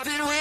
I've been waiting.